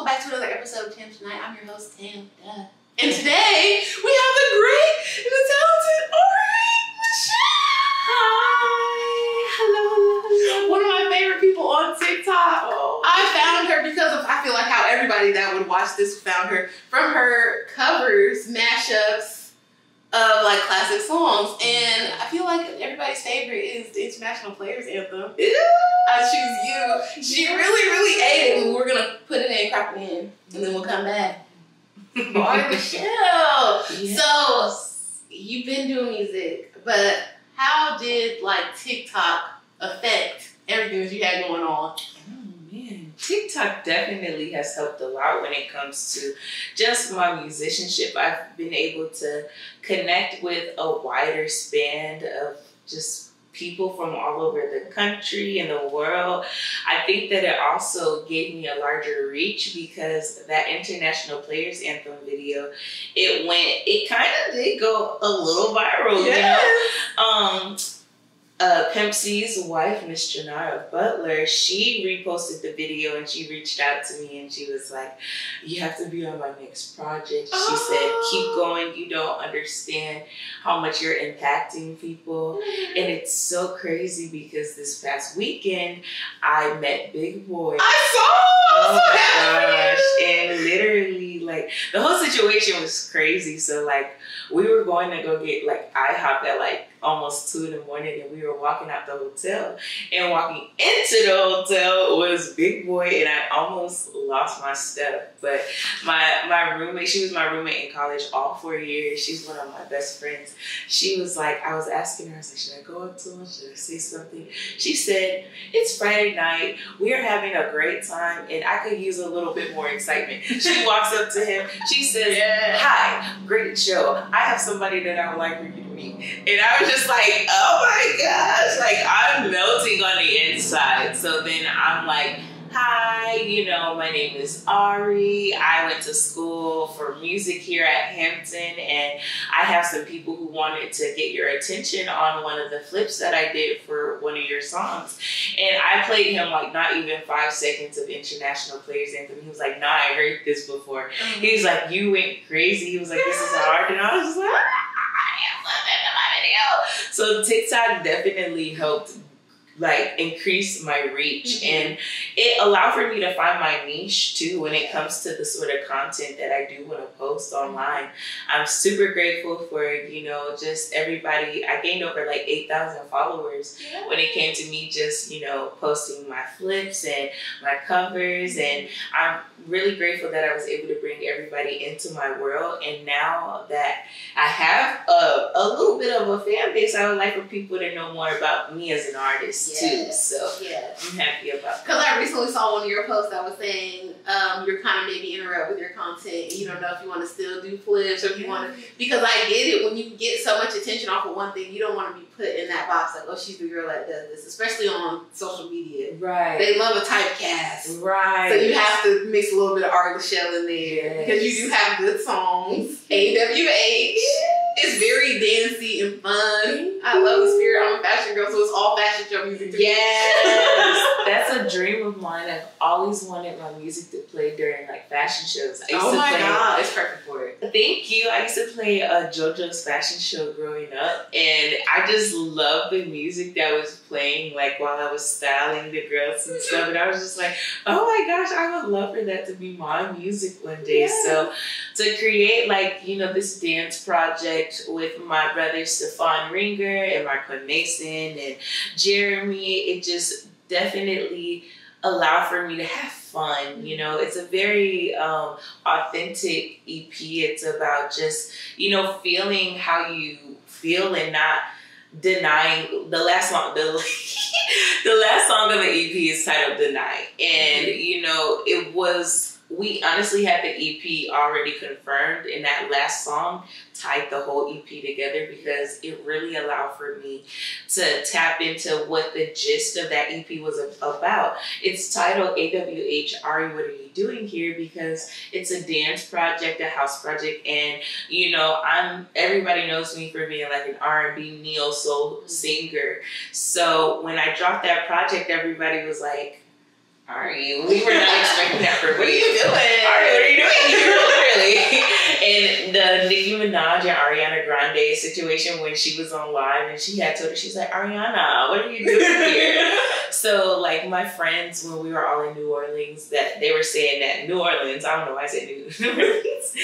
welcome back to another episode of Tam Tonight. I'm your host, Tam. Duh. And today we have the great and the talented Ari LaShell. Hi. Hello, hello. One of my favorite people on TikTok. Oh. I found her because of I feel like how everybody that would watch this found her from her covers, mashups of like classic songs. And I feel like everybody's favorite is the International Players Anthem. I choose you. She really, really ate it. And we're gonna put it in, crop it in, and then we'll come back. Boy, LaShell. So you've been doing music, but how did like TikTok affect everything that you had going on? TikTok definitely has helped a lot when it comes to just my musicianship. I've been able to connect with a wider span of just people from all over the country and the world. I think that it also gave me a larger reach because that international players anthem video, it went, it kind of did go a little viral, you know? Um, uh, Pimp C's wife, Miss Chinara Butler, she reposted the video and she reached out to me and she was like, You have to be on my next project. She Oh. said, Keep going. You don't understand how much you're impacting people. And it's so crazy because this past weekend, I met Big Boi. I saw. I'm Oh so my happy. gosh. And literally, like, the whole situation was crazy. So, like, we were going to go get, like, IHOP at, like, almost two in the morning, and we were walking out the hotel. And walking into the hotel was Big Boi, and I almost lost my step. But my my roommate, she was my roommate in college all four years. She's one of my best friends. She was like, I was asking her, I was like, should I go up to him? Should I say something? She said, It's Friday night. We are having a great time, and I could use a little bit more excitement. She walks up to him. She says. Hi, great show. I have somebody that I would like for you meet. And I was just like, oh my gosh, like I'm melting on the inside. So then I'm like, hi, you know, my name is Ari. I went to school for music here at Hampton, and I have some people who wanted to get your attention on one of the flips that I did for one of your songs. And I played him like not even five seconds of International Players Anthem. He was like, nah, I heard this before. He was like, you went crazy. He was like, this is hard. And I was just like, "Ah, I am living in my video. So TikTok definitely helped like increase my reach Mhm. and it allowed for me to find my niche too when it comes to the sort of content that I do want to post online. I'm super grateful for, you know, just everybody. I gained over like 8,000 followers when it came to me just you know posting my flips and my covers and i'm really grateful that i was able to bring everybody into my world and now that i have a, a little bit of a fan base i would like for people to know more about me as an artist too so Yeah. i'm happy about Because I recently saw one of your posts that was saying um, you're kind of maybe interrupt with your content and you don't know if you want to still do flips or if you want to. Because I get it when you get so much attention off of one thing, you don't want to be put in that box like, oh, she's the girl that does this, especially on social media. right They love a typecast. right So you have to mix a little bit of Ari LaShell in there because you do have good songs. AWH. It's very dancey and fun. I love the spirit. I'm a fashion girl, so it's all fashion show music. to me. Yes, that's a dream of mine. I've always wanted my music to play during like fashion shows. I used Oh to my play god, it's perfect for it. Thank you. I used to play a JoJo's fashion show growing up, and I just love the music that was playing, like while I was styling the girls and stuff. And I was just like, oh my gosh, I would love for that to be my music one day. So to create like you know this dance project with my brother Stefan Ringer and Marco Mason and Jeremy, it just definitely allowed for me to have fun. You know, it's a very um, authentic EP. It's about just, you know, feeling how you feel and not denying the last song the, the last song of the EP is titled Deny. And mm-hmm. you know, it was we honestly had the EP already confirmed and that last song tied the whole EP together because it really allowed for me to tap into what the gist of that EP was about. It's titled AWH Ari, What Are You Doing Here? Because it's a dance project, a house project, and you know, I'm everybody knows me for being like an R&B neo soul singer. So when I dropped that project, everybody was like, Ari, we were not expecting that from What are you. you doing? Ari, what are you doing here? Literally. And the Nicki Minaj and Ariana Grande situation when she was on live and she had told her, she's like, Ariana, what are you doing here? So, like my friends, when we were all in New Orleans, that they were saying that New Orleans. I don't know why I said New Orleans,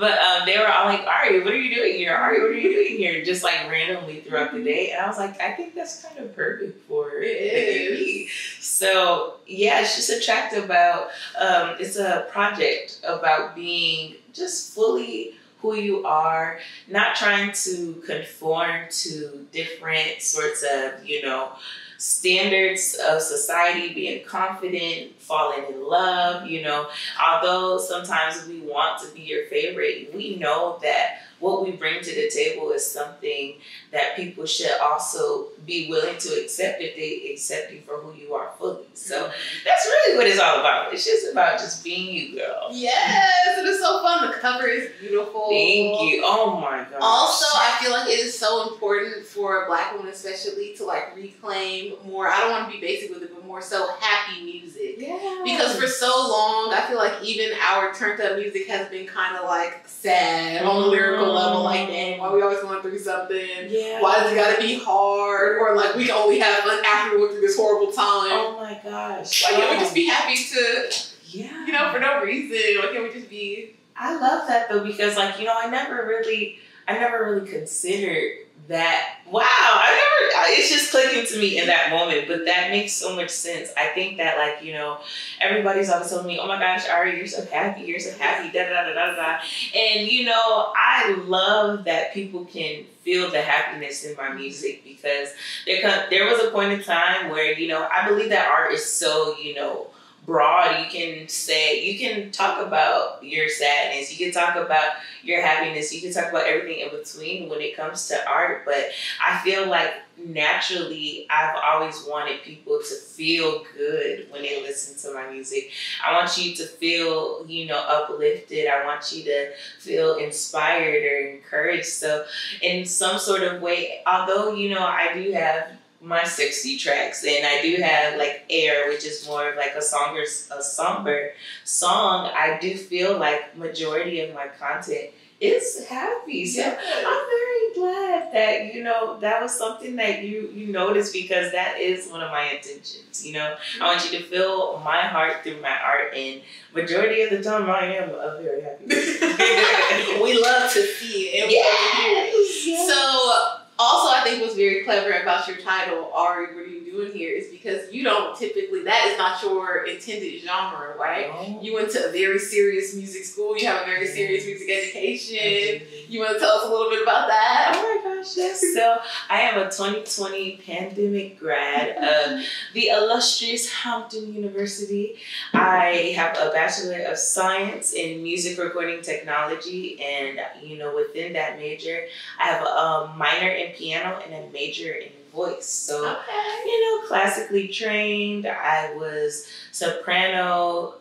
but um, they were all like, "Ari, what are you doing here? Ari, what are you doing here?" Just like randomly throughout the day, and I was like, "I think that's kind of perfect for It is. me." So yeah, it's just a track about. Um, it's a project about being just fully who you are, not trying to conform to different sorts of you know standards of society, being confident, falling in love, you know. Although sometimes we want to be your favorite, we know that what we bring to the table is something that people should also be willing to accept if they accept you for who you are fully. So mm-hmm. that's really what it's all about. It's just about just being you, girl. Yes, it is so fun. The cover is beautiful. Thank you. Oh my god. Also, I feel like it is so important for a black woman, especially, to like reclaim more. I don't want to be basic with it, more so happy music. yeah. Because for so long, I feel like even our turned up music has been kind of like sad on a lyrical level. Like, mm-hmm. dang, why we always going through something? yeah. Why does it gotta be hard? Or like, we can only have fun after we went through this horrible time. Oh my gosh. Why can't we just be oh. happy to, Yeah. you know, for no reason? Why can't we just be I love that though because like you know I never really I never really considered that wow I never it's just clicking to me in that moment but that makes so much sense. I think that like you know everybody's always telling me oh my gosh Ari you're so happy you're so happy da da da da da and you know I love that people can feel the happiness in my music because there there was a point in time where you know I believe that art is so you know broad. You can say, you can talk about your sadness, you can talk about your happiness, you can talk about everything in between when it comes to art. But I feel like naturally, I've always wanted people to feel good when they listen to my music. I want you to feel, you know, uplifted. I want you to feel inspired or encouraged. So, in some sort of way, although, you know, I do have my 60 tracks. And I do have like Air which is more of like a somber a somber song. I do feel like majority of my content is happy. So I'm very glad that you know that was something that you you noticed because that is one of my intentions you know? I want you to feel my heart through my art and majority of the time I am a very happy we love to see it. and we love to hear it. yes. So, also, I think what's very clever about your title, Ari, what are you doing here, is because you don't typically, that is not your intended genre, right? Oh. You went to a very serious music school, you have a very serious music education. You want to tell us a little bit about that? Oh my gosh, yes. So I am a 2020 pandemic grad of um, the illustrious Hampton University. I have a Bachelor of Science in Music Recording Technology, and you know, within that major, I have a um, minor in piano and a major in voice. So Okay. you know, classically trained. I was soprano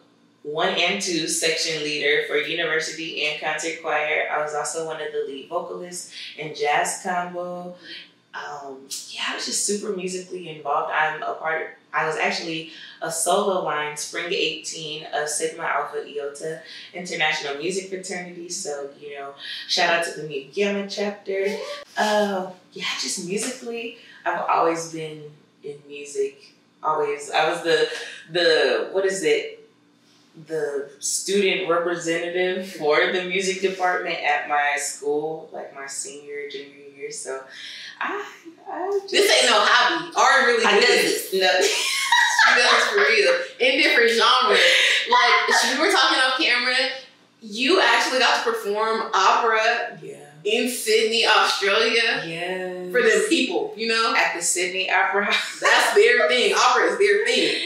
one and two section leader for university and concert choir. I was also one of the lead vocalists in jazz combo. Um, yeah, I was just super musically involved. I'm a part. I was actually a solo line, Spring 18 of Sigma Alpha Iota International Music Fraternity. So, you know, shout out to the Mu Gamma chapter. Uh, yeah, just musically, I've always been in music. Always, I was the the what is it? The student representative for the music department at my school, like my senior junior year. So, I, I just, This ain't no hobby. Ari really I does this. No. She does for real. In different genres. Like, we were talking off camera. You actually got to perform opera Yeah. in Sydney, Australia Yes. for the people, you know? at the Sydney Opera House. That's their thing. Opera is their thing.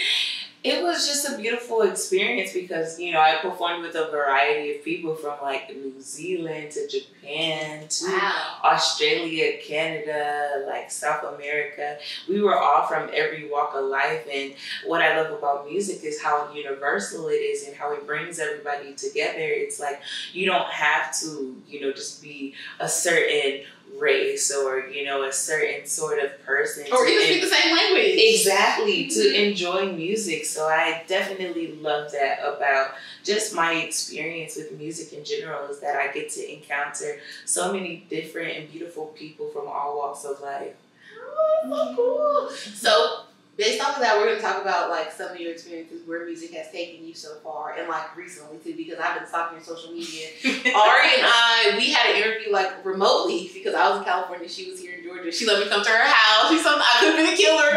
It was just a beautiful experience because you know I performed with a variety of people from like New Zealand to Japan to Wow. Australia, Canada, like South America. We were all from every walk of life, and what I love about music is how universal it is and how it brings everybody together. It's like you don't have to, you know, just be a certain race or you know a certain sort of person Or even speak the same language. exactly to Mhm. enjoy music so i definitely love that about just my experience with music in general is that i get to encounter so many different and beautiful people from all walks of life so cool. So based off of that, we're gonna talk about like some of your experiences where music has taken you so far, and like recently too, because I've been stalking your social media. Ari and I, we had an interview like remotely because I was in California, she was here in Georgia. She let me come to her house. She told I could have been a killer.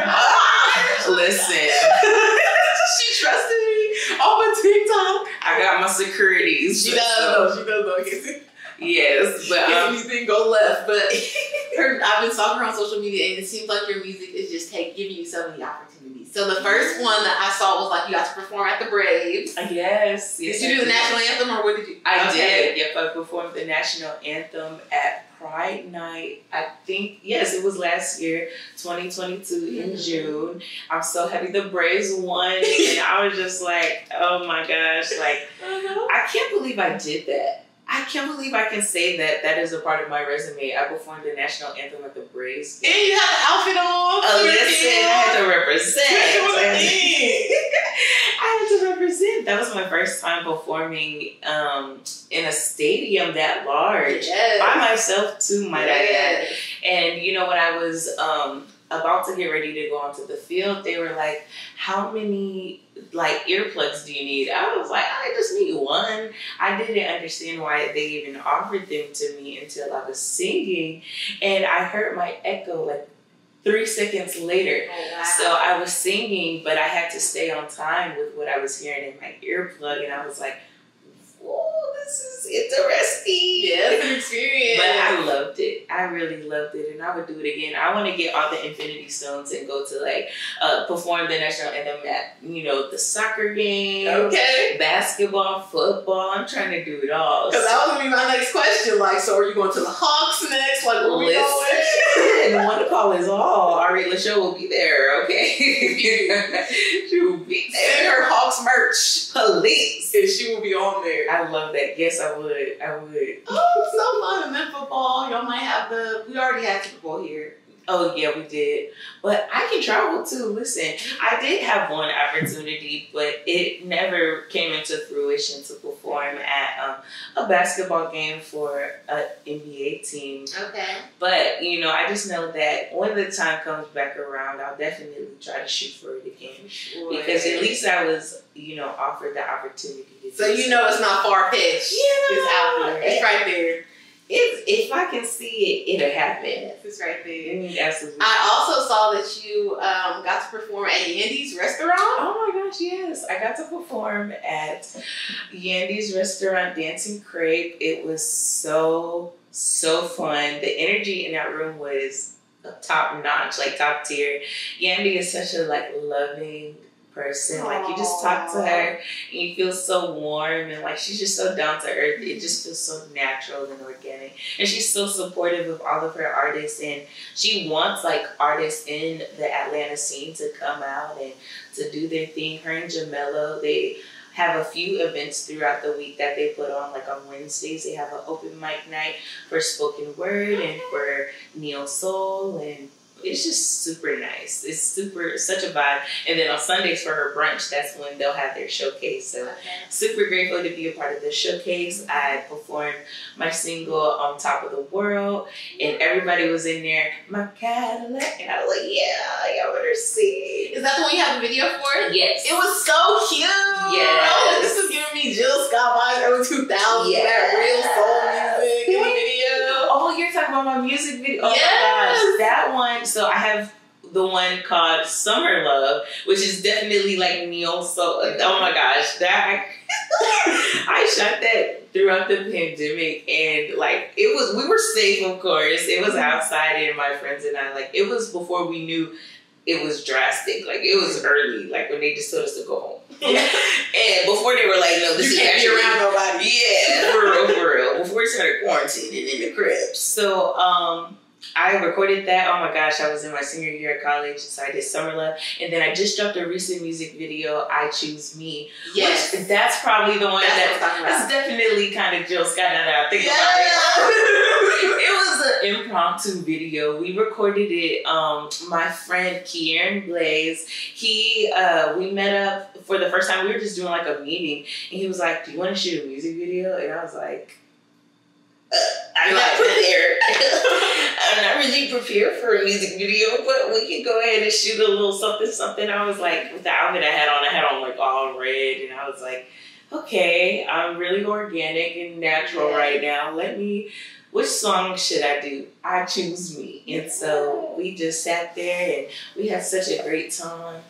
listen she trusted me off of TikTok. i got my securities She does so-. She does though. Yes but um, anything go left, but her, I've been stalking her on social media, and it seems like your music is just take giving you so many opportunities. So the first one that I saw was like you got to perform at the Braves. yes, yes Did you do the national anthem or what did you? I Okay. did. Yep, I performed the national anthem at Pride Night. I think yes, it was last year, 2022 in Mhm. June. I'm so happy the Braves won, and I was just like, oh my gosh, like I can't believe I did that. I can't believe I can say that that is a part of my resume. I performed the national anthem at the Braves. And you have the outfit on. Oh, listen. I had to represent. Especially with the I had to- thing. I had to represent. That was my first time performing um, in a stadium that large. Yes. by myself too, might I add. And you know, when I was um, about to get ready to go onto the field, they were like, "How many like earplugs do you need?" I was like, "I just need one." I didn't understand why they even offered them to me until I was singing, and I heard my echo like three seconds later. Oh, wow. So I was singing, but I had to stay on time with what I was hearing in my earplug, and I was like, "Oh, this is interesting." yeah, it's an experience. But I loved it. I really loved it, and I would do it again. I want to get all the Infinity Stones and go to like uh, perform the national anthem at you know the soccer game, okay. basketball, football. I'm trying to do it all. Because that was gonna be my next question. Like, so are you going to the Hawks next? Like, where we Listen, going? and one call is all. Ari LaShell will be there. Okay, she will be Send there. her Hawks merch, Police. and she will be on there. I love that. Yes, I would. I would. Oh, so fun. And then football, y'all might have the. We already had Bowl here. Oh yeah, we did. But I can travel too. Listen, I did have one opportunity, but it never came into fruition to perform at um, a basketball game for an NBA team. Okay. But you know, I just know that when the time comes back around, I'll definitely try to shoot for it again because at least I was, you know, offered the opportunity. To So you know it's not far fetched. Yeah. It's out there. It's right there. If if I can see it, it'll happen. Yes, it's right there. Mm, Absolutely. I also saw that you um, got to perform at Yandy's restaurant. Oh my gosh, yes. I got to perform at Yandy's restaurant, Dancing Crepe. It was so, so fun. The energy in that room was top notch, like top tier. Yandy is such a like loving person. Like you just talk to her and you feel so warm and like she's just so down to earth. It just feels so natural and organic. And she's so supportive of all of her artists and she wants like artists in the Atlanta scene to come out and to do their thing. Her and Jamello, they have a few events throughout the week that they put on. Like on Wednesdays, they have an open mic night for spoken word and for neo soul, and it's just super nice. It's super such a vibe. And then on Sundays for her brunch, that's when they'll have their showcase. So super grateful to be a part of the showcase. I performed my single on top of the world, and everybody was in there. My Cadillac, and I was like, yeah, y'all better see. Is that the one you have a video for? Yes. It was so cute. Yes. Oh, this is giving me Jill Scott vibes early 2000s. That real soul music video. Oh, you're talking about my music video. Oh Yes. My gosh, that one. So I have the one called Summer Love, which is definitely like neo soul. Oh my gosh, that I shot that throughout the pandemic, and like it was, we were safe, of course. It was outside, and my friends and I, like it was before we knew it was drastic. Like it was early, like when they just told us to go home. and before they were like, no, this you is can't be actually around nobody. yeah, for real, for real. Before we started quarantining in the crib. So, um, I recorded that. Oh my gosh, I was in my senior year of college, so I did Summer Love, and then I just dropped a recent music video, "I Choose Me." Yes. Which, that's probably the one That's that that's definitely kind of Jill Scott now that I think Yeah. about it. it was an impromptu video. We recorded it. Um, my friend Kieran Blaze, he uh, we met up for the first time. We were just doing like a meeting, and he was like, "Do you want to shoot a music video?" And I was like. Uh, I'm not prepared. I'm not really prepared for a music video, but we can go ahead and shoot a little something, something. I was like, with the outfit I had on, I had on like all red, and I was like, okay, I'm really organic and natural right now. Let me, which song should I do? I choose me. And so we just sat there and we had such a great time.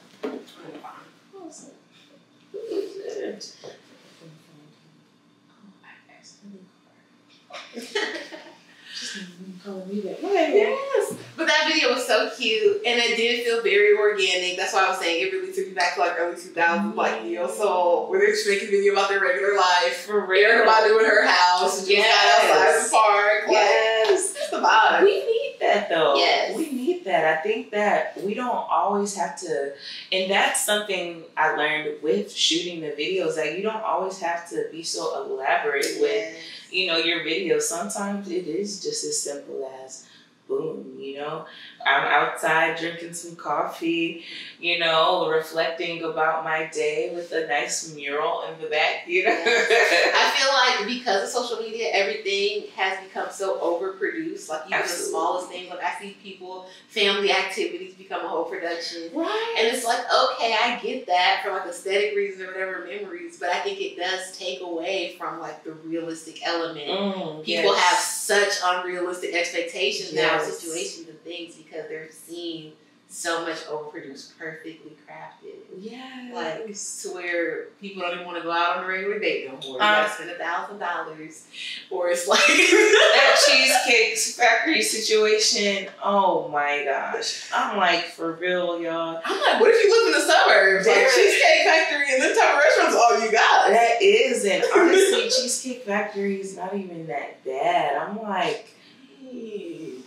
Yes, but that video was so cute, and it did feel very organic. That's why I was saying it really took me back to like early 2000s, mm-hmm. like Neo Soul, where they're just making a video about their regular life. For real. Everybody in her house, just Yes. outside the park. Yes. that's the vibe. We need that though. Yes. We need that. I think that we don't always have to, and that's something I learned with shooting the videos that you don't always have to be so elaborate with, you know, your video, Sometimes it is just as simple as boom, you know, I'm outside drinking some coffee, you know, reflecting about my day with a nice mural in the back, you know. I feel like because of social media, everything has become so overproduced. Like even Absolutely. the smallest things. Like I see people, family activities become a whole production. right. And it's like, okay, I get that for like aesthetic reasons or whatever memories, but I think it does take away from like the realistic element. Mm, People yes. have such unrealistic expectations now situations things because they're seeing so much overproduced, perfectly crafted. Yeah. Like to where people don't even want to go out on a regular date no more. You Uh. gotta spend a thousand dollars, or it's like that cheesecake factory situation. Oh my gosh. I'm like, for real, y'all. I'm like, what if you live in the suburbs? Like Cheesecake Factory and this type of restaurants, all you got. That is, and honestly, Cheesecake Factory is not even that bad. I'm like,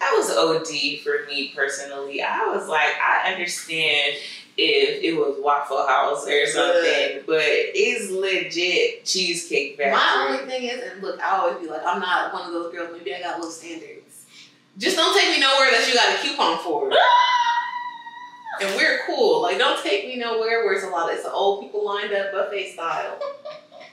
that was OD for me personally. I was like, I understand if it was Waffle House or something, but it's legit Cheesecake Factory. My only thing is, and look, I always be like, I'm not one of those girls. Maybe I got low standards. Just don't take me nowhere that you got a coupon for. And we're cool. Like, don't take me nowhere where it's a lot of it's an old people lined up buffet style.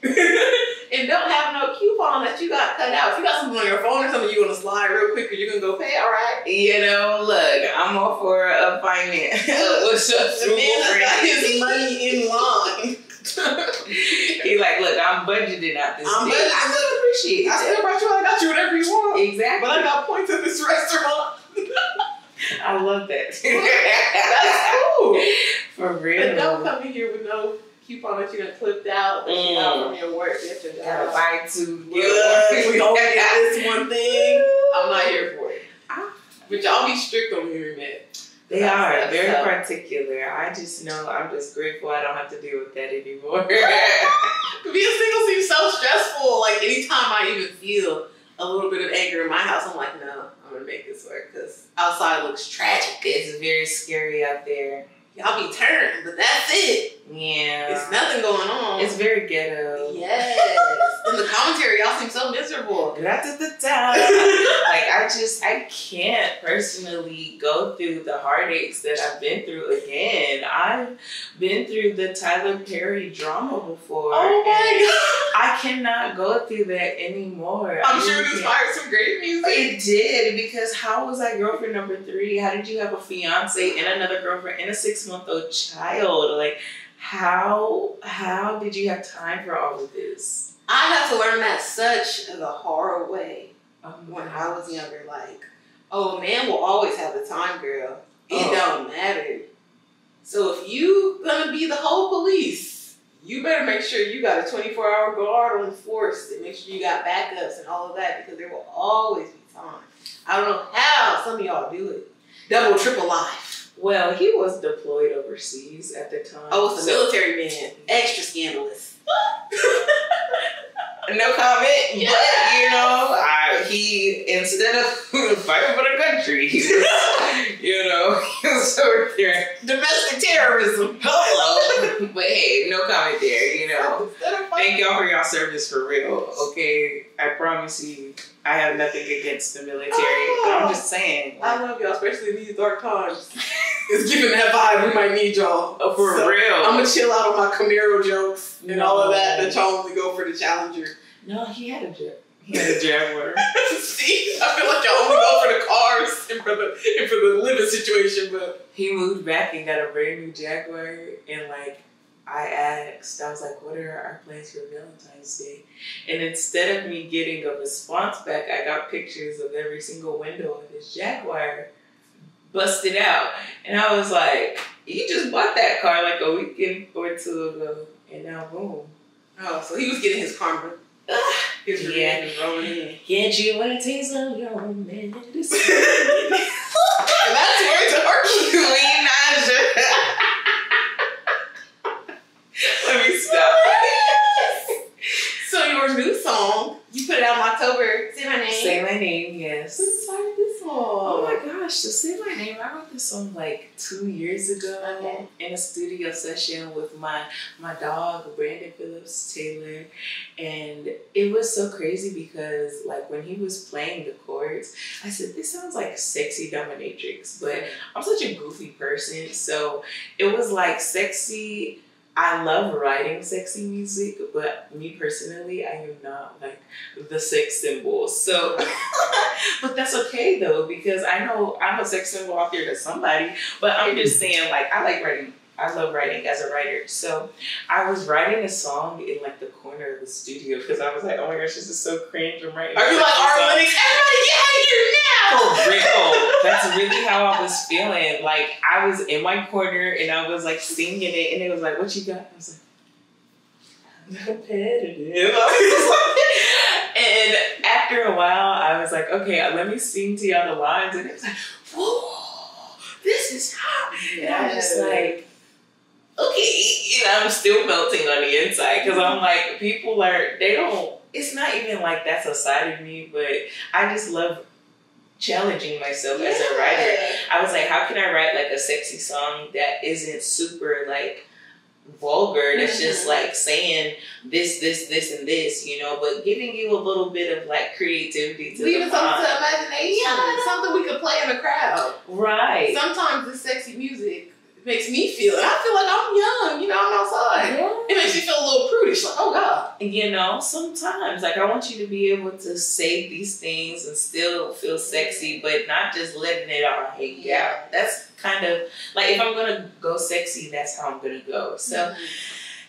and don't have no coupon that you got cut out. If you got something on your phone or something, you're gonna slide real quick or you're gonna go pay, all right? You know, look, I'm all for a finance. What's up, The man got his money in line. He like, look, I'm budgeting out this. I'm budgeting. I would appreciate I still brought you. I got you whatever you want. Exactly. But I got points at this restaurant. I love that. That's cool. For But real. don't come in here with no coupon that you done clipped out that you got from your work. Get your Gotta job. buy two. Yeah, we only get this one thing. I'm not here for it. Ah. But y'all be strict on the internet. They are very so- particular. I just know I'm just grateful I don't have to deal with that anymore. Being single seems so stressful. Like anytime I even feel a little bit of anger in my house, I'm like, no, I'm gonna make this work because outside looks tragic. it's very scary out there. Y'all be turned, but that's it. Yeah. It's nothing going on. It's very ghetto. yes. In the commentary, y'all seem so miserable. Gra-ta-ta-ta. like I just I can't personally go through the heartaches that I've been through again. I've been through the Tyler Perry drama before. Oh and my I cannot go through that anymore. I'm I sure it inspired some great music. It did because how was I girlfriend number three? How did you have a fiance and another girlfriend and a six month old child? Like how how did you have time for all of this? I had to learn that such the hard way Oh when I was younger. Like, oh, a man will always have the time, girl. It Oh. don't matter. So if you gonna be the whole police, you better make sure you got a 24 hour guard on force and make sure you got backups and all of that because there will always be time. I don't know how some of y'all do it. Double, triple life. Well, he was deployed overseas at the time. Oh, it's a military man. Extra scandalous. no comment. Yeah. But you know, I, he instead of fighting for the country. He was, you know, he was over there. Domestic terrorism. Hello. but hey, no comment there, you know. Thank y'all for y'all service for real. Okay, I promise you, I have nothing against the military. But I'm oh. just saying, I love y'all, especially in these dark times. It's giving that vibe. We might need y'all. Oh, for So, real. I'm gonna chill out on my Camaro jokes and all of that. No. That y'all only go for the Challenger. no, he had a jet. He had a Jaguar. See, I feel like y'all only go for the cars and for the and for the living situation, but he moved back and got a brand new Jaguar, and like I asked, I was like, "What are our plans for Valentine's Day?" And instead of me getting a response back, I got pictures of every single window of his Jaguar busted out, and I was like, "You just bought that car like a weekend or two ago, and now boom." oh, so he was getting his karma. His Yeah. rolling in. Can't you want to taste of your own medicine? And that's where to hurt you. Queen Naja. Let me stop. so your new song, you put it out in October. Say my name. Say my name, yes. Who inspired this song? Oh my gosh, so say my name. I wrote this song like two years ago Okay. in a studio session with my my dog Brandon Phillips Taylor, and it was so crazy because like when he was playing the chords, I said this sounds like sexy dominatrix, but I'm such a goofy person, so it was like sexy. I love writing sexy music, but me personally, I am not like the sex symbol. So, but that's okay though because I know I'm a sex symbol out there to somebody. But I'm just saying, like I like writing. I love writing as a writer. So I was writing a song in like the corner of the studio because I was like, oh my gosh, this is so cringe. I'm writing. Are you like. Ari Lennox? Everybody get out of here now! For real. That's really how I was feeling. Like I was in my corner and I was like singing it, and it was like, "What you got?" I was like, "I'm competitive." and after a while, I was like, "Okay, let me sing to y'all the lines," and it was like, "Whoa, this is hot." And I was just like. You know, I'm still melting on the inside because I'm like, people are, they don't, it's not even like that's a side of me, but I just love challenging myself as a writer. I was like, how can I write like a sexy song that isn't super like vulgar? That's just Mhm. like saying this, this, this, and this, you know, but giving you a little bit of like creativity to Leaving the something to imagination. Yeah. Something we could play in the crowd. Right. Sometimes the sexy music makes me feel it. I feel like I'm young, you know, I'm outside. Yeah. It makes me feel a little prudish, like, oh God. You know, sometimes like I want you to be able to say these things and still feel sexy, but not just letting it all hang out. That's kind of like if I'm gonna go sexy, that's how I'm gonna go. So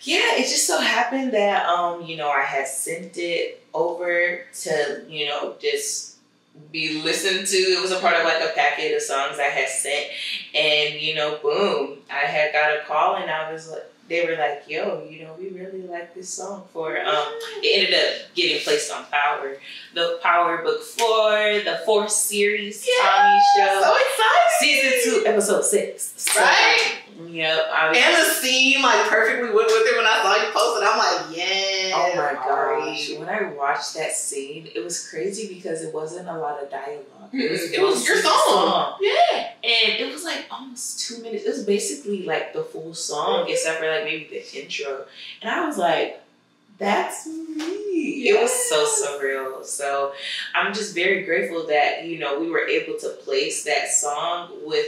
yeah, it just so happened that um, you know, I had sent it over to, you know, just be listened to. It was a part of like a packet of songs I had sent and you know, boom, I had got a call and I was like they were like, yo, you know, we really like this song for um it ended up getting placed on Power. The Power Book Four, the fourth series Tommy show. So exciting. Season two, episode six. So, Right? Yep. I was And the scene like perfectly went with it when I saw you post it. I'm like, yeah. Oh my Ari. gosh! When I watched that scene, it was crazy because it wasn't a lot of dialogue. It was, It was your the song. Yeah. and it was like almost two minutes. It was basically like the full song, except for like maybe the intro. And I was like, "That's me." It was so surreal. So I'm just very grateful that you know we were able to place that song with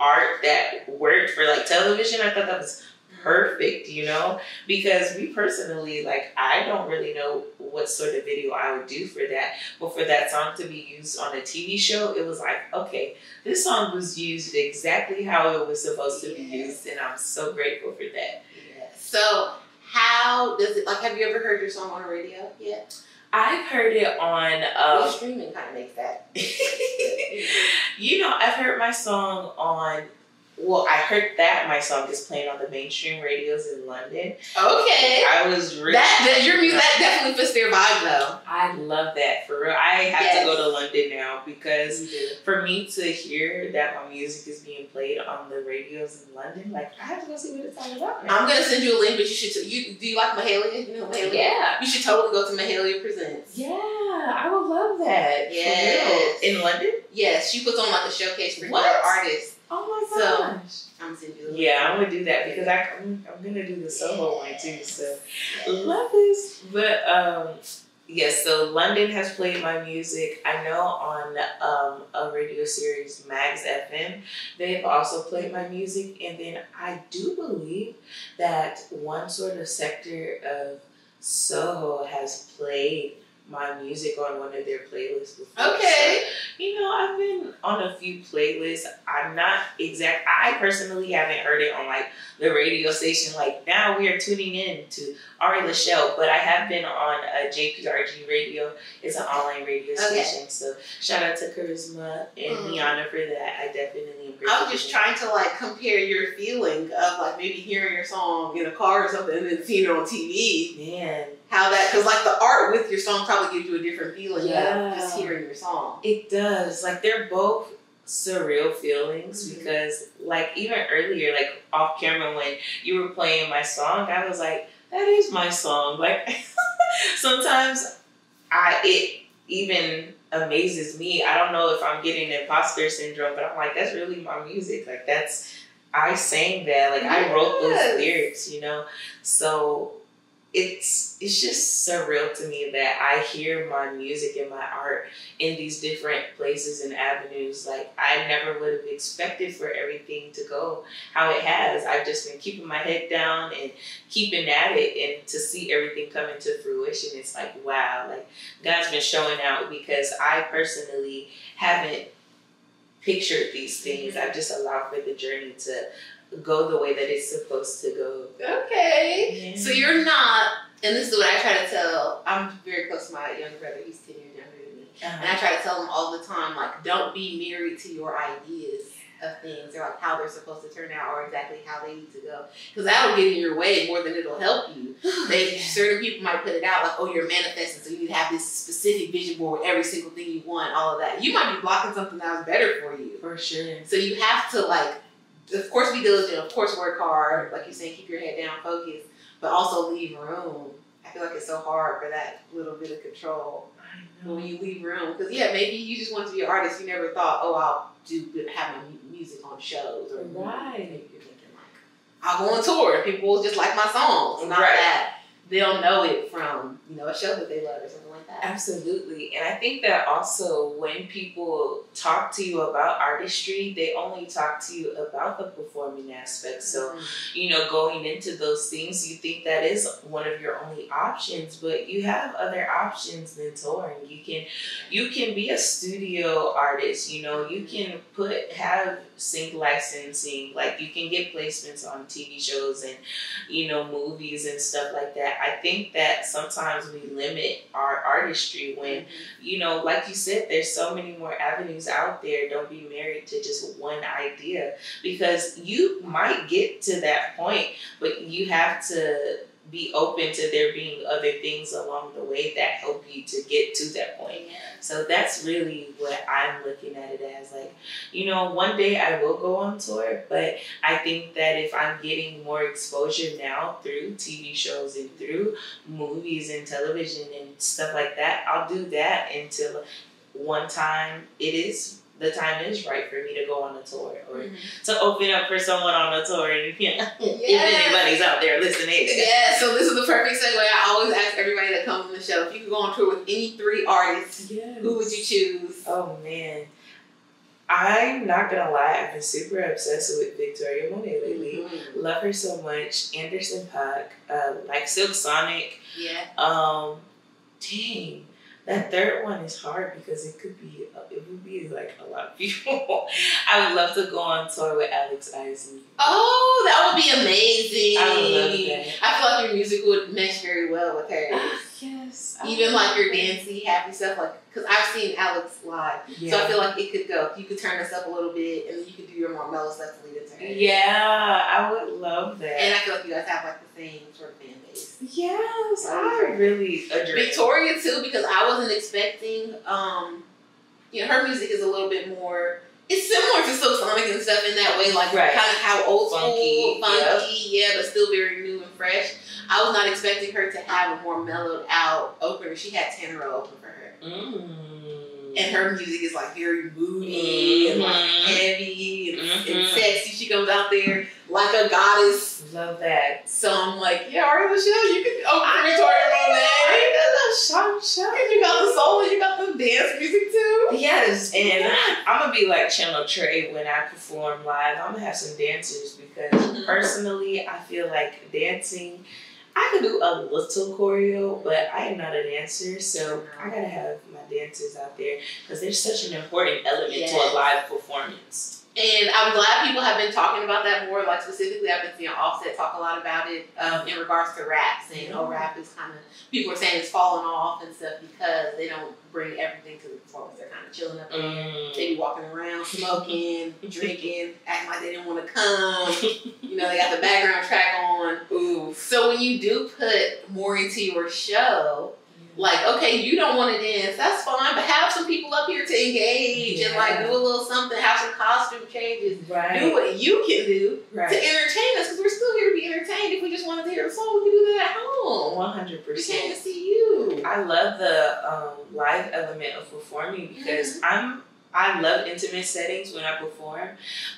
art that worked for like television. I thought that was perfect, you know, because me personally, like, I don't really know what sort of video I would do for that. But for that song to be used on a TV show, it was like, okay, this song was used exactly how it was supposed to be used, and I'm so grateful for that. Yes. So how does it like have you ever heard your song on the radio yet? I've heard it on, Well, uh, streaming kind of makes that. you know, I've heard my song on. Well, I heard that my song is playing on the mainstream radios in London. Okay. I was really That, that your music that definitely fits their vibe though. I love that for real. I have Yes. to go to London now because for me to hear that my music is being played on the radios in London, like I have to go see what it's all about. Now. I'm gonna send you a link, but you should. You do you like Mahalia? You know Mahalia? yeah, You should totally go to Mahalia Presents. yeah, I would love that. Yes. in London? Yes, she puts on like a showcase for What? other artists. Oh my So- gosh. I'm sending you. a yeah, I'm gonna do that because I, I'm, I'm gonna do the Soho one too. So Yes. love this. But um, yes. so London has played my music. I know on um a radio series Mags FM, they've also played my music, and then I do believe that one sort of sector of Soho has played my music on one of their playlists before. Okay. You know, I've been on a few playlists. I'm not exact. I personally haven't heard it on like the radio station. Like now we are tuning in to Ari LaShell, but I have been on a JPRG radio. It's an online radio station. Okay. So shout out to Charisma and. Mm-hmm. Niana for that. I definitely am I was just trying to like compare your feeling of like maybe hearing your song in a car or something and then seeing it on TV. Man, How that, because like the art with your song probably gives you a different feeling Yeah. just hearing your song. It does. Like they're both surreal feelings Mhm. because like even earlier, like off camera when you were playing my song, I was like, that is my song. Like sometimes I it even amazes me. I don't know if I'm getting imposter syndrome, but I'm like, that's really my music. Like that's I sang that. Like I wrote those lyrics, you know? So it's it's just surreal to me that I hear my music and my art in these different places and avenues. Like I never would have expected for everything to go how it has. I've just been keeping my head down and keeping at it and to see everything come into fruition, it's like wow, like God's been showing out because I personally haven't pictured these things. I've just allowed for the journey to go the way that it's supposed to go. Okay. Yeah. So you're not, and this is what I try to tell. I'm very close to my younger brother. He's ten years younger than me, and I Uh-huh. try to tell him all the time, like, don't be married to your ideas of things or like how they're supposed to turn out or exactly how they need to go, because that'll get in your way more than it'll help you. They Yeah. certain people might put it out like, oh, you're manifesting, so you need to have this specific vision board with every single thing you want, all of that. You might be blocking something that was better for you. For sure. So you have to like, of course, be diligent. Of course, work hard. Like you're saying, keep your head down, focus, but also leave room. I feel like it's so hard for that little bit of control when you leave room. Because yeah, maybe you just want to be an artist. You never thought, oh, I'll do have my music on shows or. Right. Maybe you're thinking like, I'll go on tour. and People will just like my songs. Not Right. that they'll know it from you know a show that they love or something. Absolutely. And I think that also when people talk to you about artistry, they only talk to you about the performing aspect. So, mm-hmm. you know, going into those things, you think that is one of your only options, but you have other options than touring. You can you can be a studio artist, you know, you can put have sync licensing, like you can get placements on TV shows and you know, movies and stuff like that. I think that sometimes we limit our artistry when, you know, like you said, there's so many more avenues out there. Don't be married to just one idea because you might get to that point, but you have to be open to there being other things along the way that help you to get to that point. So that's really what I'm looking at it as. Like, you know, one day I will go on tour, but I think that if I'm getting more exposure now through TV shows and through movies and television and stuff like that, I'll do that until one time it is the time is right for me to go on a tour or Mhm. to open up for someone on a tour. And you know, if anybody's out there listening, Yeah, so this is the perfect segue. I always ask everybody that comes on the show if you could go on tour with any three artists, yes. who would you choose? Oh man. I'm not gonna lie, I've been super obsessed with Victoria Monet lately. Mhm. Love her so much. Anderson Paak, uh, like Silk Sonic. Yeah. Um, dang, that third one is hard because it could be, it would be like a lot of people. I would love to go on tour with Alex Isley. Oh, that would be amazing. I would love that. I feel like your music would mesh very well with hers. yes. Even like your dancey, happy stuff, like because I've seen Alex live, Yeah. so I feel like it could go. You could turn this up a little bit, and then you could do your more mellow stuff to lead into her. yeah, I would love that. And I feel like you guys have like the same sort of base. Yes, I really adore Victoria too, because I wasn't expecting. Um, you know, her music is a little bit more. It's similar to Silk Sonic and stuff in that way, like Right. kind of how old Funky, school, funky, yeah, but still very new and fresh. I was not expecting her to have a more mellowed out opener. She had Tanner open for her. Mm. And her music is like very moody and like Mhm. heavy and, and Mhm. sexy. She comes out there like a goddess. Love that. So I'm like, yeah, Ari LaShell, you can open I for Victoria Monet. Show, show. And you got the soul and you got the dance music too. Yes, and I'm gonna be like Channel Tres when I perform live. I'm gonna have some dancers because Mhm. personally, I feel like dancing. I could do a little choreo, but I am not a dancer, so I gotta have my dancers out there because they're such an important element to a live performance. And I'm glad people have been talking about that more. Like specifically, I've been seeing Offset talk a lot about it um, in regards to rap, saying, "Oh, rap is kind of people are saying it's falling off and stuff because they don't bring everything to the performance. They're kind of chilling up there. Mm. They be walking around, smoking, drinking, acting like they didn't want to come. You know, they got the background track on. Ooh. So when you do put more into your show, like, okay, you don't want to dance, that's fine, but have some people up here to engage and like do a little something, have some costume changes, Right. do what you can do to entertain us because we're still here to be entertained. If we just wanted to hear a song, we can do that at home. One hundred percent. We came to see you. I love the um, live element of performing because Mm-hmm. I'm I love intimate settings when I perform,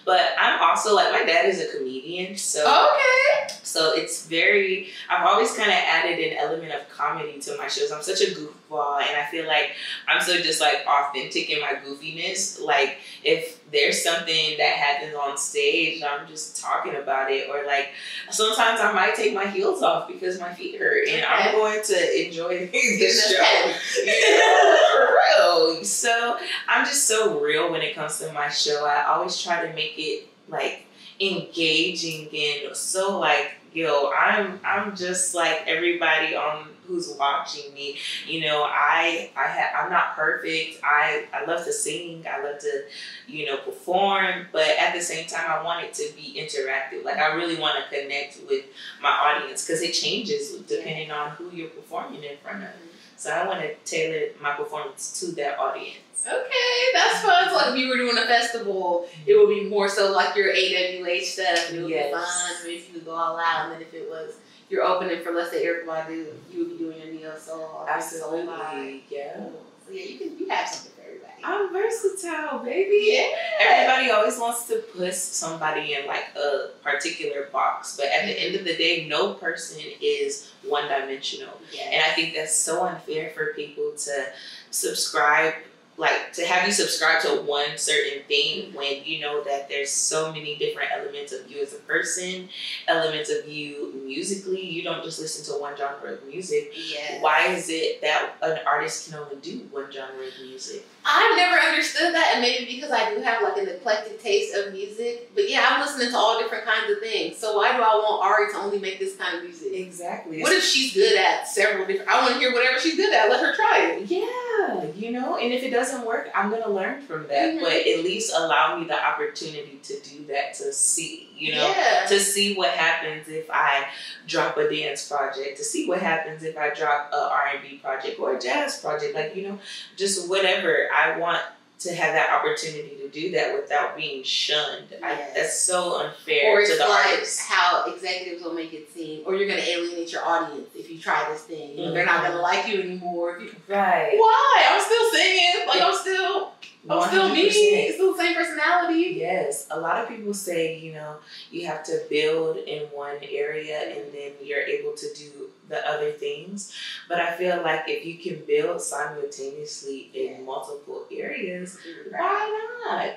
but I'm also like my dad is a comedian, so Okay. so it's very I've always kind of added an element of comedy to my shows. I'm such a goofball, and I feel like I'm so just like authentic in my goofiness. Like if there's something that happens on stage, I'm just talking about it, or like sometimes I might take my heels off because my feet hurt, and I'm going to enjoy us show. for real. So I'm just so real when it comes to my show. I always try to make it like engaging and so like yo i'm i'm just like everybody on who's watching me you know i i ha- i'm not perfect i i love to sing i love to you know perform but at the same time i want it to be interactive like i really want to connect with my audience because it changes depending on who you're performing in front of mm-hmm. so i want to tailor my performance to that audience Okay, that's fun. So like if you were doing a festival, it would be more so like your AWH stuff. It would Yes. be fun. Maybe if you could go all out, and then if it was you're opening for let's say Erykah Badu, you would be doing your neo soul. or soul vibe. absolutely yeah So yeah, you can you have something for everybody. i'm versatile baby yeah. Everybody always wants to put somebody in like a particular box, but at the end of the day, no person is one dimensional. Yeah. And I think that's so unfair for people to subscribe, like to have you subscribe to one certain thing when you know that there's so many different elements of you as a person, elements of you musically. You don't just listen to one genre of music. Yeah. Why is it that an artist can only do one genre of music? I've never understood that, and maybe because I do have like an eclectic taste of music. But yeah, I'm listening to all different kinds of things. So why do I want Ari to only make this kind of music? Exactly. What if she's good at several different? I want to hear whatever she's good at. Let her try it. Yeah, you know, and if it doesn't work, I'm gonna learn from that. Mhm. But at least allow me the opportunity to do that, to see, you know, Yeah. to see what happens if I drop a dance project, to see what happens if I drop a R and B project or a jazz project, like you know, just whatever. I want to have that opportunity to do that without being shunned. I, that's so unfair Or to it's the like artist. how executives will make it seem, or you're going to alienate your audience if you try this thing. Know, They're not Mhm. going to like you anymore. You, Right. Why? I'm still singing. Like I'm still, I'm still me. It's still the same personality. Yes, a lot of people say, you know, you have to build in one area and then you're able to do the other things. But I feel like if you can build simultaneously in multiple areas, mm-hmm. why not?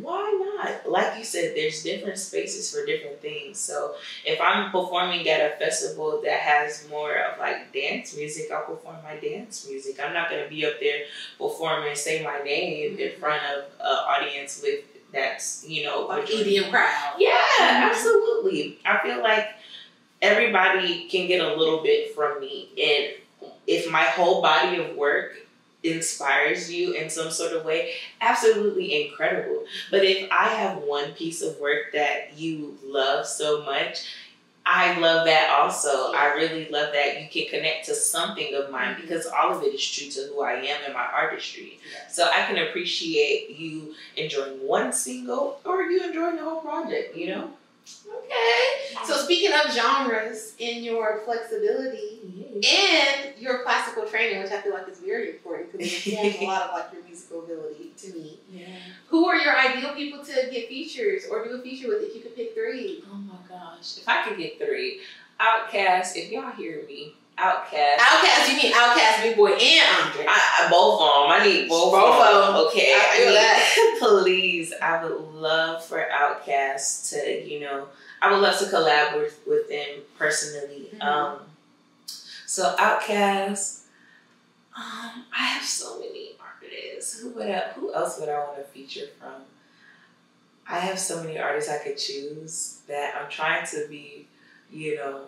Why not? Like you said, there's different spaces for different things. So if I'm performing at a festival that has more of like dance music, I'll perform my dance music. I'm not gonna be up there performing, say my name in front of an audience with that's you know Like EDM crowd. yeah, Mhm. absolutely. I feel like everybody can get a little bit from me. And if my whole body of work inspires you in some sort of way, absolutely incredible. But if I have one piece of work that you love so much, I love that also. I really love that you can connect to something of mine mm-hmm. because all of it is true to who I am and my artistry. Yes. So I can appreciate you enjoying one single or you enjoying the whole project, you know? Okay. Speaking of genres, in your flexibility mm-hmm. and your classical training, which I feel like is very important because it informs a lot of like your musical ability to me. Yeah. Who are your ideal people to get features or do a feature with if you could pick three? Oh my gosh. If I could get three, Outkast, if y'all hear me, Outkast. Outkast, you mean Outkast, Big Boi, and Andre? I, I both of them. I need both, Both of them. Okay. I feel mean, that. please, I would love for Outkast to, you know, I would love to collab with, with them personally. Mhm. Um, so Outkast, um, I have so many artists. Who would I, who else would I want to feature from? I have so many artists I could choose that I'm trying to be, you know,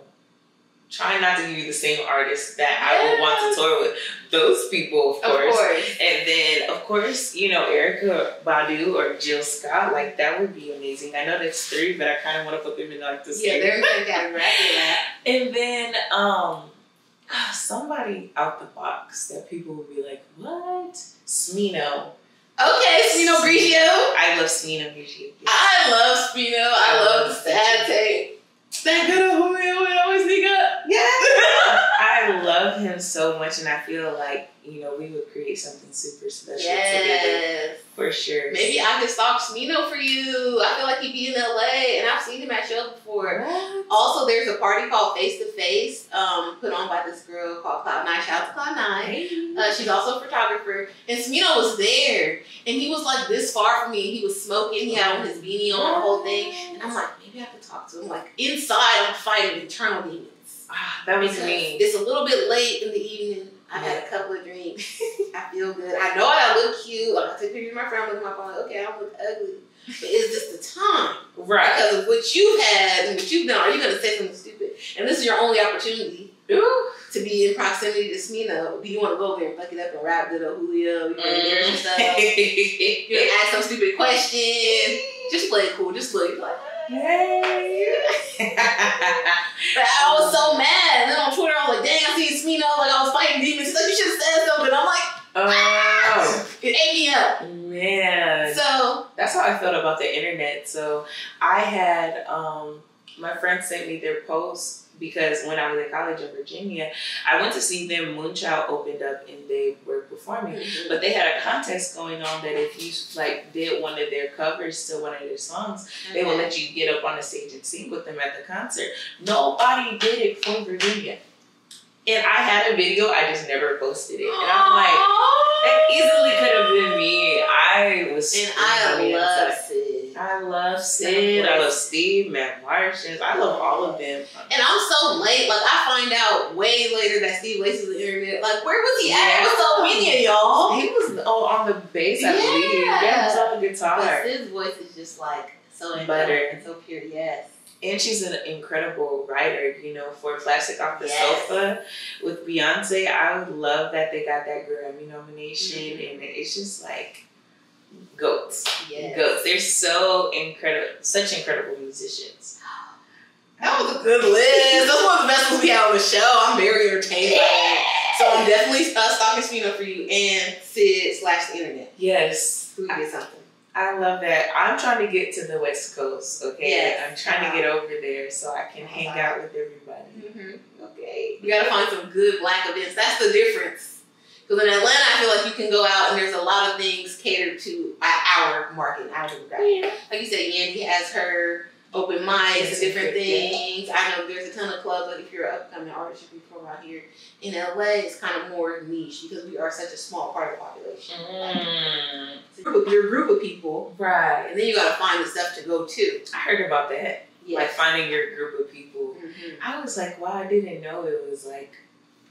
trying not to give you the same artist that I would want to tour with. Those people, of Of course. course. And then, of course, you know, Erykah Badu or Jill Scott, like that would be amazing. I know there's three, but I kind of want to put them in like the Yeah, they're category. That. And then, um, somebody out the box that people would be like, what? Smino. Okay, Smino Grigio. I love Smino Grigio. I love Spino. I, I love love the sad tape. That good of Julio would always sneak up. Yeah. I love him so much, and I feel like, you know, we would create something super special together. For sure. Maybe I could stalk Smino for you. I feel like he'd be in LA, and I've seen him at shows before. What? Also, there's a party called Face to Face, um, put on by this girl called Cloud Nine. Shout out to Cloud Nine. Hey. Uh, she's also a photographer, and Smino was there, and he was like this far from me. He was smoking. He had on his beanie on the whole thing, and I'm like, maybe I could talk to him. Like inside, I'm fighting internal demons. Ah, that was me. It's a little bit late in the evening. I've had a couple of drinks. I feel good. I know I look cute. I took pictures of my friend with my phone. Like, okay, I look ugly. But is this the time? Right. Because of what you've had and what you've done, are you going to say something stupid? And this is your only opportunity Ooh. to be in proximity to Smino. Do you want to go over there and fuck it up and rap little Julio? You want to embarrass yourself? You ask some stupid question? Just play it cool. Just play it like, Hey. But I was so mad. And then on Twitter, I was like, dang, I see Smino. Like, I was fighting demons. She's like, you should have said something. I'm like, oh it ate me up. man, So, that's how I felt about the internet. So I had um, my friends sent me their posts because when I was in college in Virginia, I went to see them. Moonchild opened up and they were performing. Mm-hmm. But they had a contest going on that if you like did one of their covers to one of their songs, they will mm-hmm. let you get up on the stage and sing with them at the concert. Nobody did it for Virginia. And I had a video, I just never posted it. And I'm like, that easily could have been me. I was And I love. I love Syd, I love Steve, Matt Martians, I love all of them. And I'm so late. Like, I find out way later that Steve Lacy is the internet. Like, where was he at? Yeah. There was so many y'all. He was oh, on the bass, I believe. Yeah. Yeah, he was on the But guitar. Syd's voice is just like so Butter. and so pure. Yes. And she's an incredible writer, you know, for Plastic Off the Yes. Sofa with Beyonce. I would love that they got that Grammy nomination, Mhm. and it's just like goats. Yes. Goats. They're so incredible, such incredible musicians. That was a good list. That's one of the best ones we had on the show. I'm very entertained by it. So I'm definitely uh, stalking Smino for you and Syd slash the internet. Yes. Who get something? I love that. I'm trying to get to the West Coast, okay? Yes. I'm trying to get over there so I can hang out with everybody. Mm-hmm. Okay. You gotta find some good black events. That's the difference. Because in Atlanta, I feel like you can go out and there's a lot of things catered to our market, our demographic. Yeah. Like you said, Yandy has her open mics and Yes, different yeah. things. I know there's a ton of clubs. Like if you're an upcoming artist, you can perform out here. In LA, it's kind of more niche because we are such a small part of the population. Mm, So you're a group of people, right. and then you gotta find the stuff to go to. I heard about that. Like finding your group of people. Mhm. I was like, wow, I didn't know it was like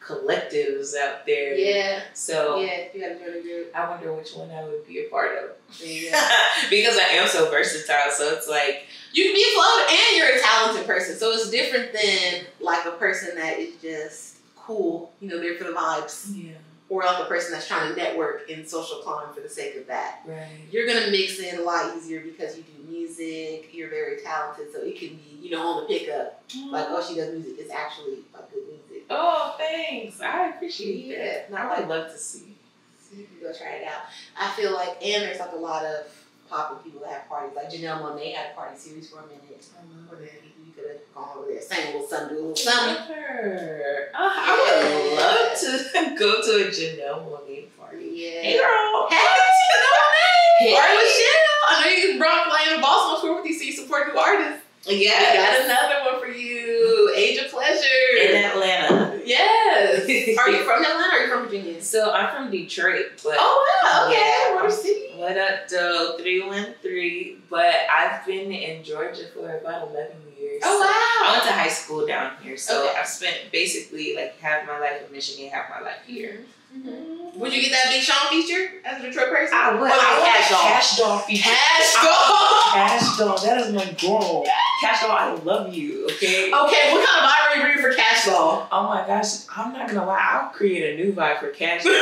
collectives out there. Yeah, So yeah, you gotta join a group. I wonder which one I would be a part of. Yeah. because I am so versatile. So it's like, You can be a floater and you're a talented person. So it's different than like a person that is just cool, you know, there for the vibes. yeah, Or like a person that's trying to network and social climb for the sake of that. right. You're gonna mix in a lot easier because you do music, you're very talented, so it can be, you know, on the pickup. Like, oh, she does music. It's actually a good. Oh, thanks. I appreciate Yeah, that. not I like- would love to see. So you can go try it out. I feel like, and there's like a lot of popping people that have parties. Like Janelle Monae had a party series for a minute. Or that. you could have gone over there, sang a little something, a little something. Sure. Uh, I would love to go to a Janelle Monae party. Yeah. Hey, girl. Hey, Janelle Monae! Hey, Ari LaShell. I know you brought the Boston tour with you, so you support new artists. Yeah. I got another one for you. Age of Pleasure. In Atlanta. Yes. are you from Atlanta or are you from Virginia? So I'm from Detroit, but Oh wow, okay. Yeah. Motor City. what up, though? 313. But I've been in Georgia for about 11 years. Oh I wow. went to high school down here, so Okay. I've spent basically like half my life in Michigan, half my life here. Mhm. Would you get that Big Sean feature as a Detroit person? I would. Or like I want Kash Doll? Kash Doll feature. Kash I Doll. Kash Doll. That is my girl. Kash Doll, I love you. Okay. Okay, what kind of vibe are you bringing for Kash Doll? Oh my gosh, I'm not gonna lie. I'll create a new vibe for Kash Doll.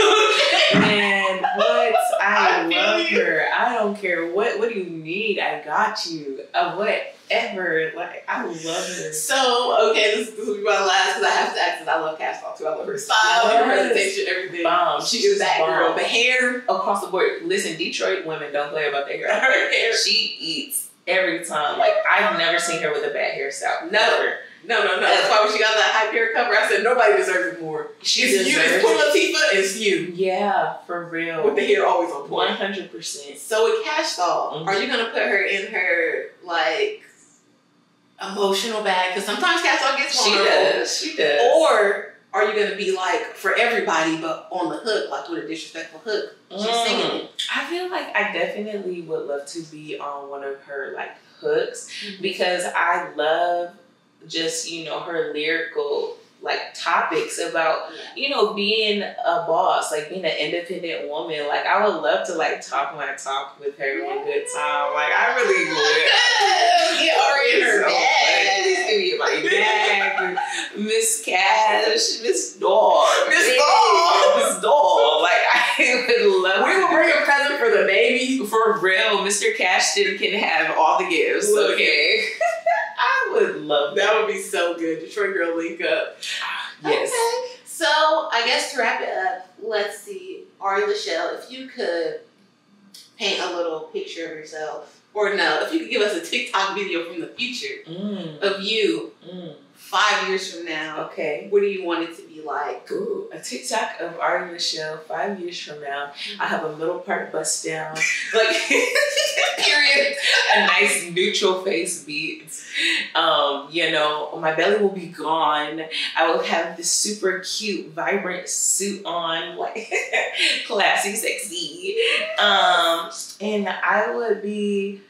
Man, what? I, I love you. her. I don't care what. What do you need? I got you. Uh, whatever. Like I love her. So, okay, this, this will be my last because I have to ask because I love Kash Doll too. I love her style, her presentation, everything. Bomb. She's She's that bomb. girl. The hair. across the board. Listen, Detroit women don't play about their hair. Her hair. She eats every time. Like I've never seen her with a bad hairstyle. No. No, no, no. That's why when she got that Hype Hair cover, I said nobody deserves it more. She It's you. It's deserves Queen it. Latifah. It's you. Yeah, for real. With the hair always on One point. hundred percent. So with Kash Doll, Mhm. are you gonna put her in her like emotional bag? Because sometimes Kash Doll gets vulnerable. She vulnerable. does. She does. Or are you gonna be like for everybody, but on the hook, like with a disrespectful hook? She's Mm. singing it. I feel like I definitely would love to be on one of her like hooks because I love just you know her lyrical like topics about you know being a boss, like being an independent woman. Like I would love to like talk my talk with her one good time. Like I really would. Get Ari in her bag. Please give me my bag. Miss Kash, Miss Doll. Miss Doll. Miss Doll. Like I would love We to will bring a present for the baby. for real, Mr. Kashton can have all the gifts. Look. Okay. I would love that. That would be so good. Detroit girl link up. Yes. Okay. So I guess to wrap it up, let's see, Ari LaShell, if you could paint a little picture of yourself, or no, if you could give us a TikTok video from the future Mm, of you mm. Five years from now, Okay. what do you want it to be like? Ooh, a TikTok of Ari LaShell five years from now. I have a middle part bust down, like period. A nice neutral face beat. Um, you know, my belly will be gone. I will have this super cute, vibrant suit on, like classy, sexy. Um, and I would be.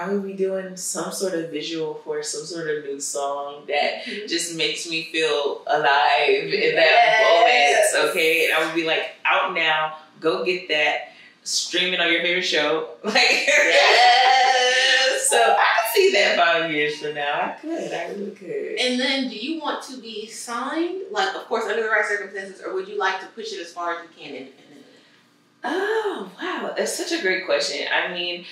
I would be doing some sort of visual for some sort of new song that mm-hmm. just makes me feel alive in that Yes. moment. Okay, and I would be like, out now, go get that, stream it on your favorite show. Like, Yes. so I can see that five years from now. I could, I really could. And then, do you want to be signed, like, of course, under the right circumstances, or would you like to push it as far as you can? Oh wow, that's such a great question. I mean,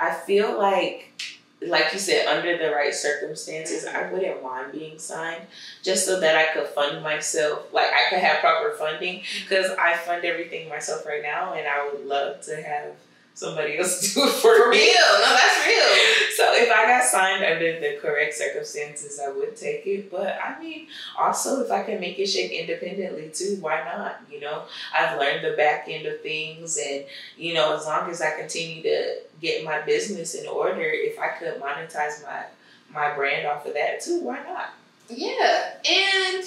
I feel like, like you said, under the right circumstances, I wouldn't mind being signed, just so that I could fund myself. Like I could have proper funding because I fund everything myself right now, and I would love to have somebody else do it for, For me. real? No, that's real. So if I got signed under the correct circumstances, I would take it. But I mean, also if I can make it shake independently too, why not? You know, I've learned the back end of things, and you know, as long as I continue to get my business in order, if I could monetize my my brand off of that too, why not? Yeah, and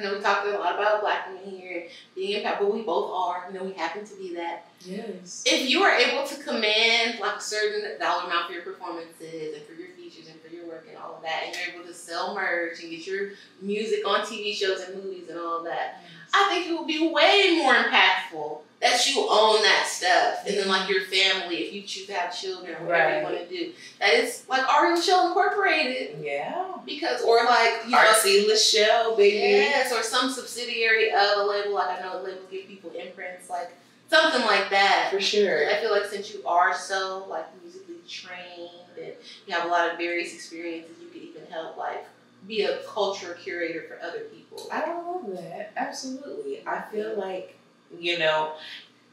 I know we talked a lot about black women here being impacted, but we both are. You know, we happen to be that. Yes. If you are able to command like a certain dollar amount for your performances and for your features and for your work and all of that, and you're able to sell merch and get your music on TV shows and movies and all of that, I think it would be way more impactful that you own that stuff. And then like your family, if you choose to have children or whatever you want to do, that is like Ari LaShell Incorporated. Yeah. Because or like you know, Artsy LaShell, baby. Yes, or some subsidiary of a label. Like I know labels give people imprints, like something like that. For sure. I feel like since you are so like musically trained and you have a lot of various experiences, you could even help like be a culture curator for other people. I love that. Absolutely. I feel like, you know,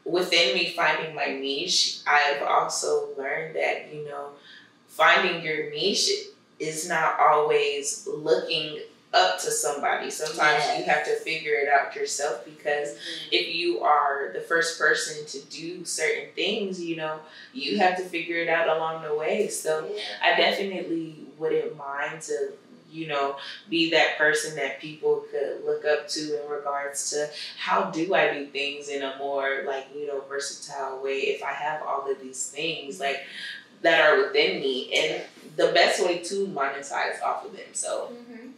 within me finding my niche, I've also learned that, you know, finding your niche is not always looking up to somebody. Sometimes Yes. you have to figure it out yourself because mm-hmm. if you are the first person to do certain things, you know, you have to figure it out along the way. So I definitely wouldn't mind to, you know, be that person that people could look up to in regards to how do I do things in a more like, you know, versatile way if I have all of these things like that are within me and the best way to monetize off of them. So Mhm.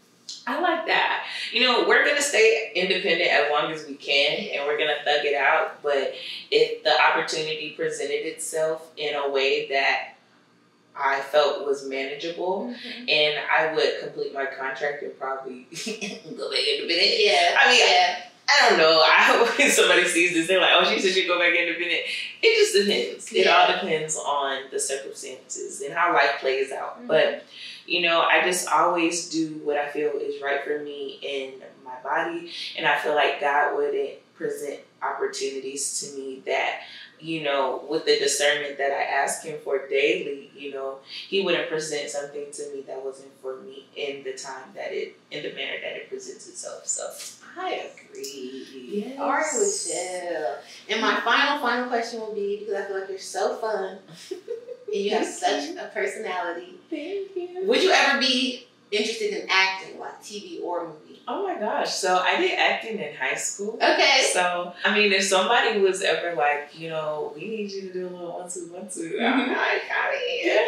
I like that. You know, we're gonna stay independent as long as we can and we're gonna thug it out. But if the opportunity presented itself in a way that I felt was manageable Mhm. and I would complete my contract and probably go back independent. Yeah. I mean, yeah. I don't know. I hope when somebody sees this, they're like, oh, she said she'd go back independent. It just depends. It all depends on the circumstances and how life plays out. Mhm. But, you know, I just always do what I feel is right for me in my body. And I feel like God wouldn't present opportunities to me that, you know, with the discernment that I ask Him for daily, you know, He wouldn't present something to me that wasn't for me in the time that it, in the manner that it presents itself. So, I agree. Yes. All right, Michelle. And my mm-hmm. final, final question will be because I feel like you're so fun and you have such a personality. Thank you. Would you ever be interested in acting, like TV or movie? Oh my gosh. So I did acting in high school. Okay. So I mean, if somebody was ever like, you know, we need you to do a little one two one two, I'm Mhm. like, I mean, Yeah.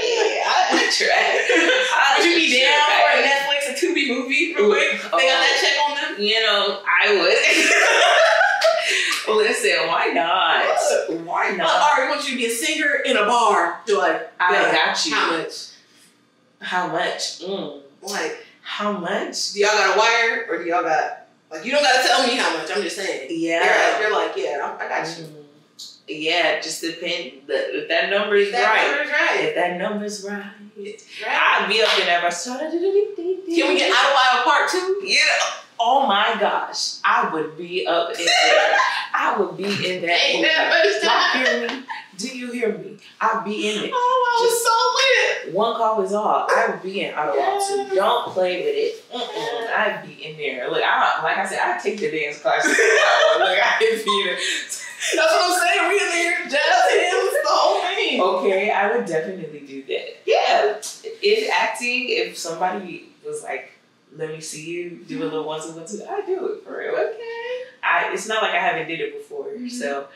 I, I try. Would you be down for a. Netflix and Tubi movie real quick? They got that check on them? You know, I would. Listen, why not? Why No, not? Ari wants you to be a singer in a bar. Do I? I got you. How much? How much? Mm. Like, How much? do y'all got a wire or do y'all got like you don't gotta tell me how much? I'm just saying. Yeah. You're, you're like, yeah, I got you. Mm. Yeah, just depend. the- If that number is That right, number's right. if that number's right, right. I'd be up in that. Can we get Idlewild Part Two? Know, oh my gosh, I would be up in there. I would be in that. Ain't movie. that much time. Do you hear me? I'll be in it. Oh, I was so lit. One call is all. I would be in Ottawa too. Yes. Don't play with it. Mm-mm. I'd be in there. Look, I like I said, I take the dance classes. Look, I'd be there. That's what I'm saying. We in there, jazz hands, the whole thing. Okay, I would definitely do that. Yeah, if acting, if somebody was like, "Let me see you do a little one two one two, I do it for real. Okay. I it's not like I haven't did it before, Mhm. so.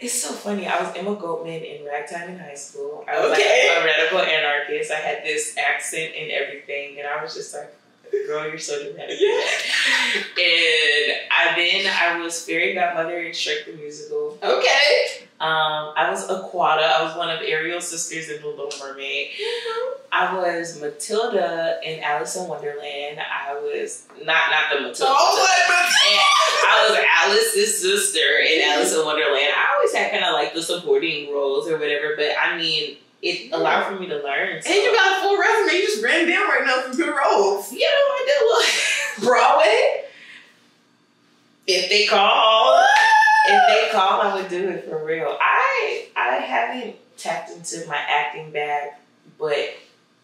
It's so funny. I was Emma Goldman in Ragtime in high school. I was Okay. like a radical anarchist. I had this accent and everything, and I was just like, "Girl, you're so dramatic." Yeah. And I then I was fairy godmother in Shrek the musical. Okay. Um, I was Aquata. I was one of Ariel's sisters in The Little Mermaid. I was Matilda in Alice in Wonderland. I was not not the Matilda. Oh, And I was Alice's sister in Alice in Wonderland. I always had kind of like the supporting roles or whatever, but I mean, it allowed for me to learn. So. And you got a full resume. You just ran down right now some good roles. you know, I did little. Broadway. if they call, if they call, I would do it for real. I I haven't tapped into my acting bag, but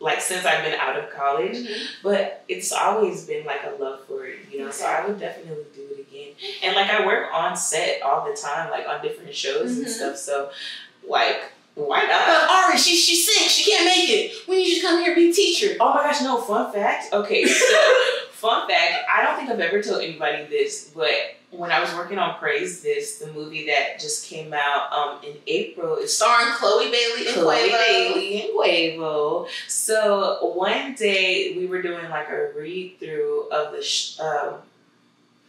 like since I've been out of college, but it's always been like a love for it, you know. So I would definitely do it again. And like I work on set all the time, like on different shows and Mhm. stuff. So like, why not? Ari, she, she's sick. She can't make it. We need you to come here and be a teacher. Oh my gosh, no, fun fact. Okay, so fun fact, I don't think I've ever told anybody this, but when I was working on Praise This, the movie that just came out um in April, it's Starring Chloe Bailey and Chloe Quavo. Bailey and Quavo. So one day we were doing like a read through of the sh- um,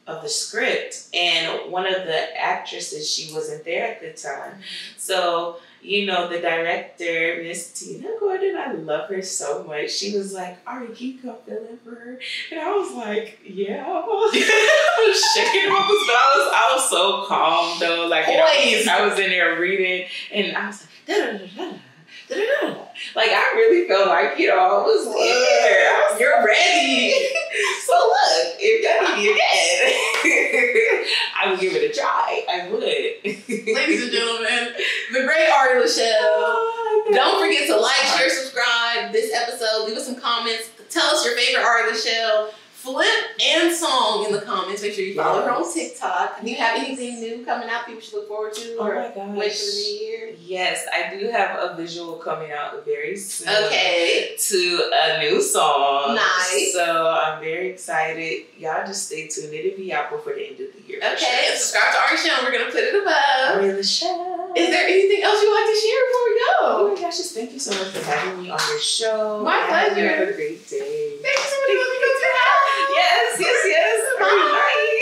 of the script, and one of the actresses she wasn't there at the time. So you know the director, Miss Tina Gordon, I love her so much. She was like, "Ari, can you come fill in for her?" And I was like, "Yeah." Oh, I was shaking off his nose. I was so calm though, like you know. I was in there reading, and I was like, da da da da da da da. Like I really felt like you know I was there. You're ready. so look, if that need I would give it a try. I would. Ladies and gentlemen, the great Ari LaShell. Oh, Don't forget to like, share, subscribe this episode. Leave us some comments. tell us your favorite art of the show, flip and song in the comments. Make sure you follow her on TikTok. Do you have anything new coming out people should look forward to? Oh or gosh. wait for the new year? Yes, I do have a visual coming out very soon. Okay. To a new song. Nice. So I'm very excited. Y'all just stay tuned. It'll be out before the end of the year. Okay. And sure. subscribe to our channel. We're gonna put it above. Are the show? Is there anything else you'd like to share before we go? Oh my gosh, just thank you so much for having me on your show. My I pleasure. Have a great day. Thank you so much. Yes, yes, yes.